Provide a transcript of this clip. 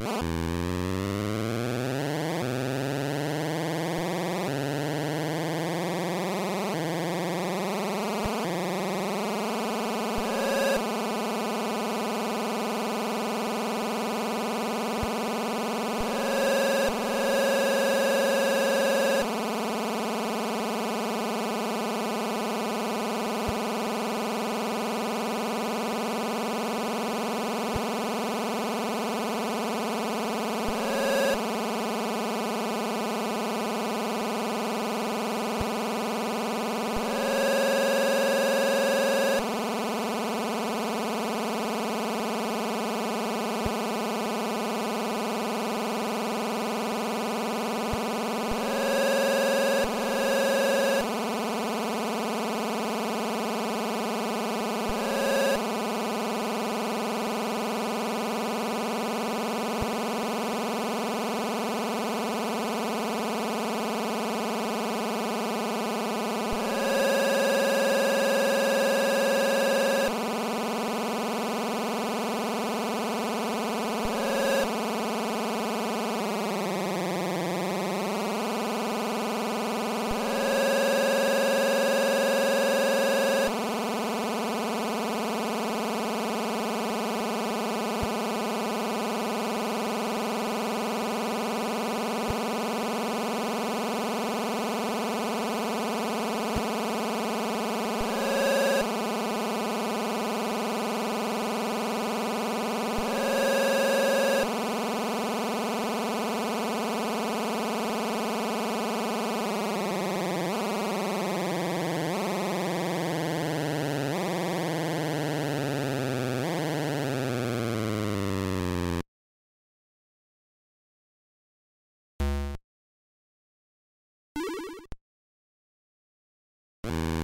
you Mm-hmm.